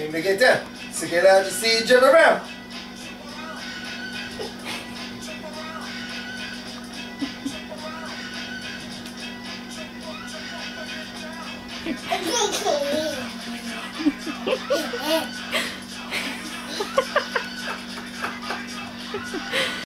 came to get down. So get out to see each other around.